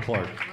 Clark.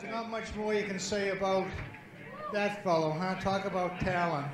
there's not much more you can say about that fellow, huh? Talk about talent.